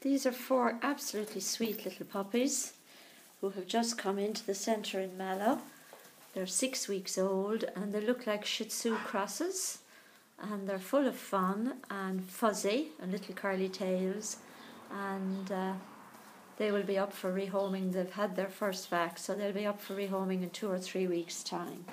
These are four absolutely sweet little puppies who have just come into the centre in Mallow. They're six weeks old and they look like Shih Tzu crosses and they're full of fun and fuzzy and little curly tails and uh, they will be up for rehoming. They've had their first vac so they'll be up for rehoming in two or three weeks time.